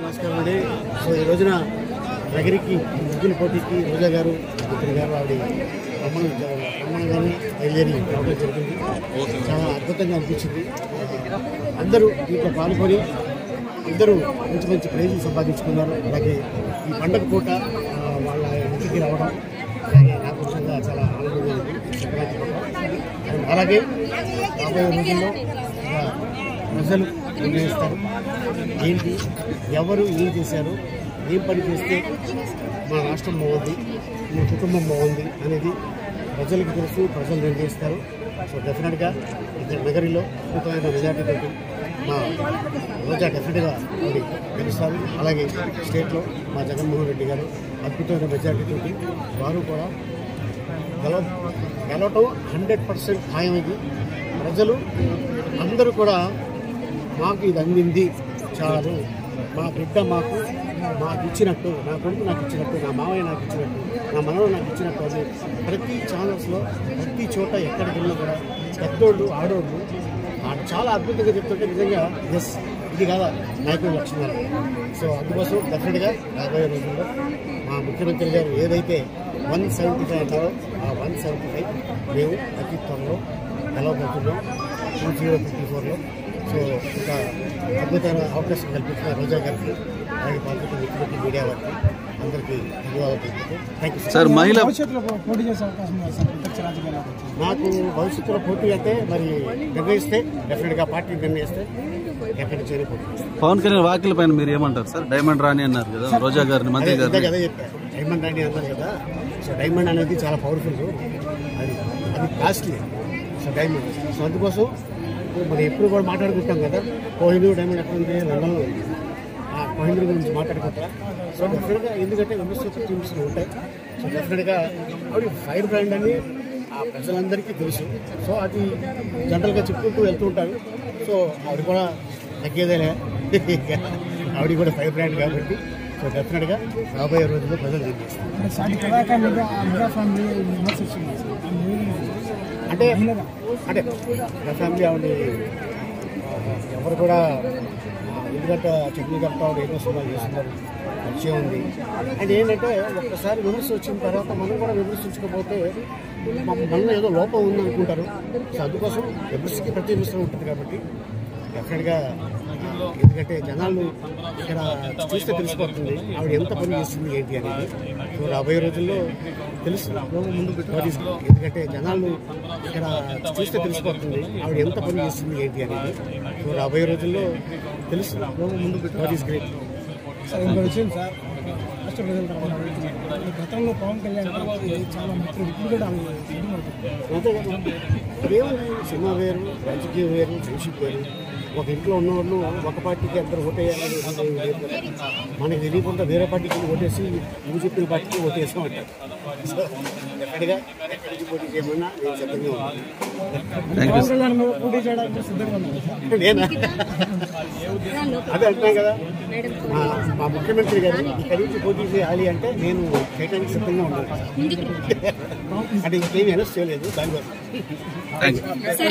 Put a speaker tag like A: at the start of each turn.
A: నమస్కారం అండి. సో ఈ రోజున నగరికి ముగ్గుల పోటీకి రోజా గారు ఇద్దరు గారు ఆవిడ బ్రహ్మణం బ్రహ్మణంగానే బయలుదేరి రావడం జరిగింది. చాలా అద్భుతంగా అనిపించింది. అందరూ దీంట్లో పాల్గొని అందరూ మంచి మంచి ప్రైజులు సంపాదించుకున్నారు. అలాగే ఈ పండగ పూట వాళ్ళ ఇంటికి రావడం అలాగే నాకు చాలా ఆనందంగా ఉంది. అలాగే రాబోయే రోజుల్లో ప్రజలు నిర్ణయిస్తారు ఏంటి? ఎవరు ఏం చేశారు? ఏం పని చేస్తే మా రాష్ట్రం బాగుంది మా కుటుంబం బాగుంది అనేది ప్రజలకు తెలుసు ప్రజలు నిర్ణయిస్తారు. సో డెఫినెట్గా ఇక్కడ నగరిలో అద్భుతమైన మెజార్టీతో మా రోజా డెఫినెట్గా ఆవిడ గెలుస్తారు. అలాగే స్టేట్లో మా జగన్మోహన్ రెడ్డి గారు అద్భుతమైన మెజార్టీతోటి వారు కూడా గెల గెలవటం హండ్రెడ్ పర్సెంట్ ఖాయమైంది. ప్రజలు అందరూ కూడా మాకు ఇది అందింది. చాలు. మా బిడ్డ మాకు మాకు ఇచ్చినట్టు నా కొడుకు నాకు ఇచ్చినట్టు నా మావయ్య నాకు ఇచ్చినట్టు నా మనవడు నాకు ఇచ్చినట్టు అని ప్రతి ఛానల్స్లో ప్రతి చోట ఎక్కడికి వెళ్ళినా కూడా పెద్దోళ్ళు ఆడోళ్ళు చాలా అద్భుతంగా చెప్తుంటే నిజంగా ఎస్ ఇది కాదా నాయకుడి లక్షణాలు సో అందుకోసం డెఫినెట్గా రాబోయే రోజుల్లో మా ముఖ్యమంత్రి గారు ఏదైతే వన్ సెవెంటీ ఫైవ్ అంటారో ఆ వన్ సెవెంటీ ఫైవ్ మేము అతి త్వరలో గెలవబోతున్నాం టూ జీరో ఫిఫ్టీ ఫోర్లో సో ఒక అద్భుతమైన అవకాశం కల్పించిన రోజా గారికి అలాగే పాల్గొన్న మిత్రులకి మీడియా వారికి అందరికీ ధన్యవాదాలు థ్యాంక్ యూ సార్
B: మహిళ
C: పోటీ చేసే అవకాశం.
A: నాకు భవిష్యత్తులో పోటీ అయితే మరి నిర్ణయిస్తే డెఫినెట్గా పార్టీ నిర్ణయిస్తే.
B: పవన్ కళ్యాణ్ వాకిల పైన మీరు ఏమంటారు సార్? డైమండ్ రాణి అన్నారు కదా రోజా గారిని మంత్రి
A: చెప్పారు డైమండ్ అని అన్నారు కదా సో డైమండ్ అనేది చాలా పవర్ఫుల్ అది అది కాస్ట్లీ సో డైమండ్. సో అందుకోసం మనం ఎప్పుడు కూడా మాట్లాడుకుంటాం కదా. కోహినూర్ డైమండ్ ఎక్కడ ఉంది లండన్లో ఉంది ఆ కోహినూర్ గురించి మాట్లాడుకుంటా. సో డెఫినెట్గా ఎందుకంటే విమర్శలు టీమ్స్ ఉంటాయి. సో డెఫినెట్గా అవి ఫైర్ బ్రాండ్ అని ఆ ప్రజలందరికీ తెలుసు. సో అది జనరల్గా చెప్పుకుంటూ వెళ్తూ ఉంటారు. సో ఆవిడ కూడా తగ్గేదేలే. ఆవిడ కూడా ఫైర్ బ్రాండ్ కాబట్టి. సో డెఫినెట్గా రాబోయే రోజుల్లో ప్రజలు
C: అంటే
A: అంటే నా ఫ్యామిలీ ఆవిడ ఎవరు కూడా ఎందుకంటే చట్నీ కడతా ఆవిడ ఏదో సినిమాలు చేస్తున్నారు పరిచయం ఉంది. అండ్ ఏంటంటే ఒక్కసారి విమర్శ వచ్చిన తర్వాత మనం కూడా విమర్శించకపోతే మన- మనలో ఏదో లోపం ఉంది అనుకుంటారు సో అందుకోసం విమర్శకి ప్రతి విమర్శ ఉంటుంది కాబట్టి డెఫినెట్గా ఎందుకంటే జనాలు ఇక్కడ చూస్తే తెలిసిపోతుంది ఆవిడ ఎంత పని చేస్తుంది ఏంటి అనేది. రాబోయే రోజుల్లో తెలుసు. ముందు ఎందుకంటే జనాలు ఇక్కడ చూస్తే తెలిసిపోతుంది ఆవిడ ఎంత పని చేస్తుంది ఏంటి అనేది. రాబోయే రోజుల్లో తెలుసు. ముందు గ్రేట్
C: సార్ ఇంకో విషయం సార్. రాష్ట్ర ప్రజల తరఫున అడుగుతున్నాను. ఈ గతంలో పవన్ కళ్యాణ్ చాలా మిత్రులు ఇప్పుడు కూడా
A: ఇదేముంది సినిమా వేరు రాజకీయం వేరు ఫ్రెండ్షిప్ వేరు. ఒక ఇంట్లో ఉన్నవాళ్ళు ఒక పార్టీకి అందరూ ఓటేయాలని. మనకి తెలియకుండా వేరే పార్టీకి ఓటేసి నువ్వు చెప్పిన పార్టీకి ఓటేసాం అంటారు. సో డెఫినెట్గా ఎక్కడి నుంచి పోటీ చేయమన్నా నేను సిద్ధంగా ఉన్నాను. నేనా? అదే అంటున్నాను కదా. మా మా ముఖ్యమంత్రి గారు ఇక్కడి నుంచి పోటీ చేయాలి అంటే నేను చేయడానికి సిద్ధంగా ఉన్నాను. అంటే ఇంకేమీ అనౌన్స్ చేయలేదు
B: యూ